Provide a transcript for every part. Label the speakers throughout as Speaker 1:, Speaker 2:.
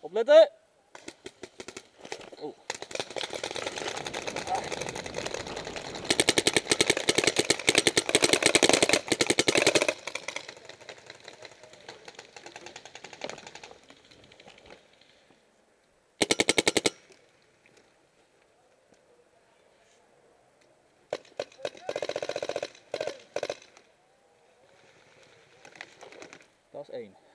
Speaker 1: Opletten! Oh. Dat is één.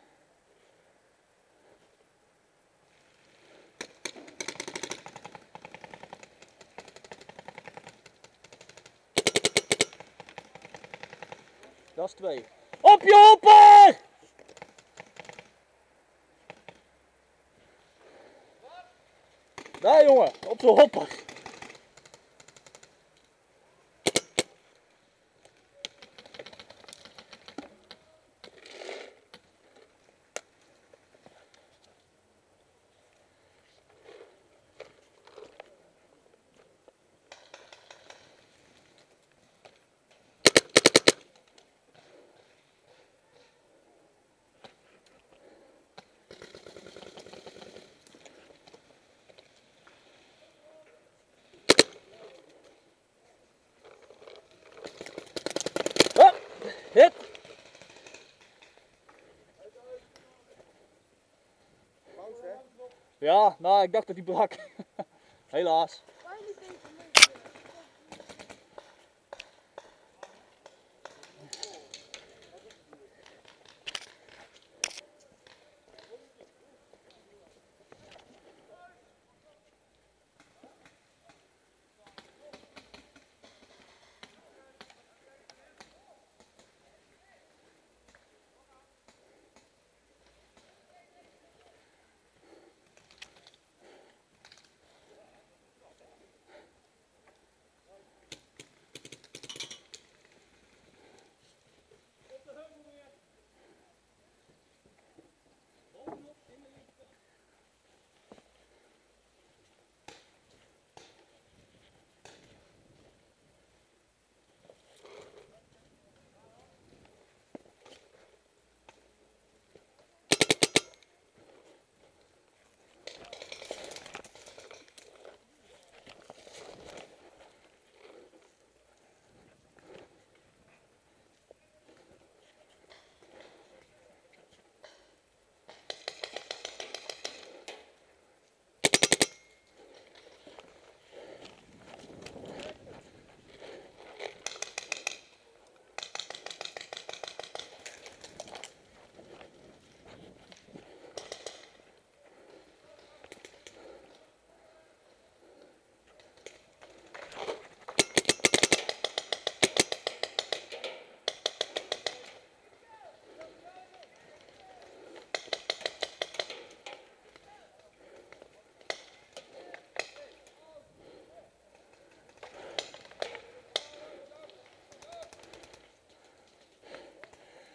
Speaker 1: Dat twee. Op je hopper! Daar jongen, op de hopper. Ja, nou ik dacht dat hij brak. Helaas.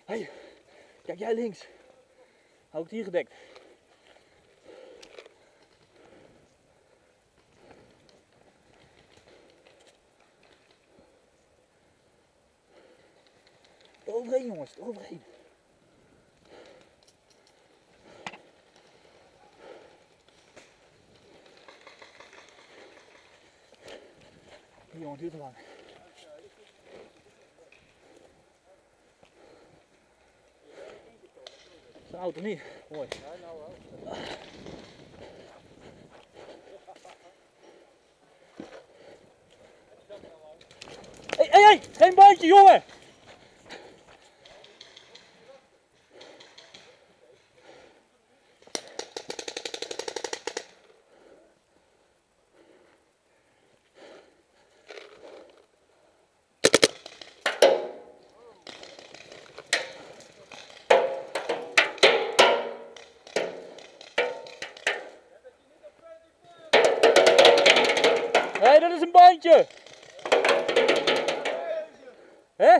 Speaker 1: Hey, kijk jij links. Hou het hier gedekt. Eroverheen jongens, eroverheen. Die jongen duurt te lang. Zijn auto niet. Mooi. Hé, hé, hé! Geen bandje, jongen! Nee, dat is een bandje! Hè?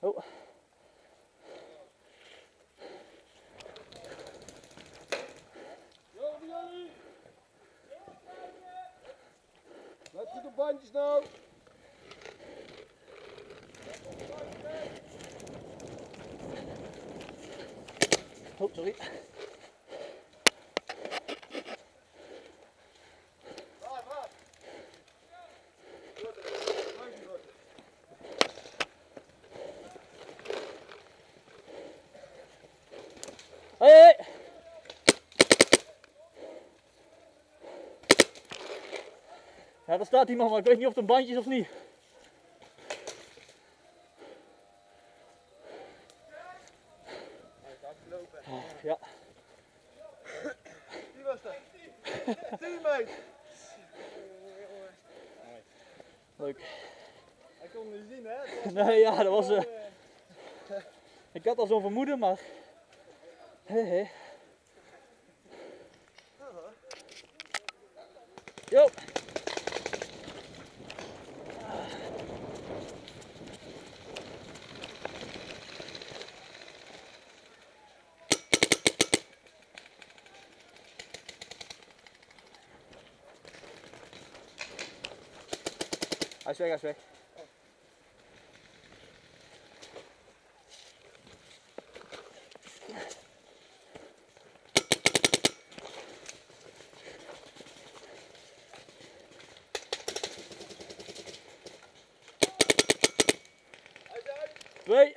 Speaker 1: Oh.
Speaker 2: Let je de bandje bandjes nou.
Speaker 1: Oh, sorry. Hé! Ja, daar staat iemand, maar ik weet niet of het een bandje is of niet. Oh, ja,
Speaker 2: Wie was dat? Teammate.
Speaker 1: leuk.
Speaker 2: Hij kon niet zien, hè?
Speaker 1: Nee, ja, dat was... eh, ik had al zo'n vermoeden, maar... Hé, hé. Yo! Hij is weg, hij is weg.
Speaker 2: Hij is uit.
Speaker 1: Twee.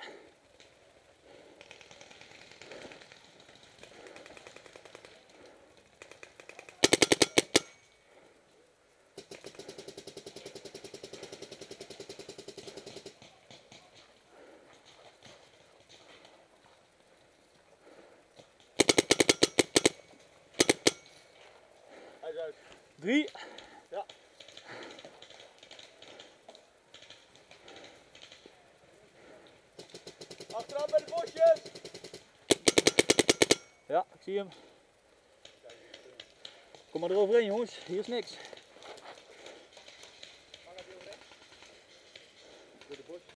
Speaker 2: Hij is
Speaker 1: Drie.
Speaker 2: Achteraan bij de bosjes.
Speaker 1: Ja, ik zie hem. Kom maar eroverheen jongens, hier is niks.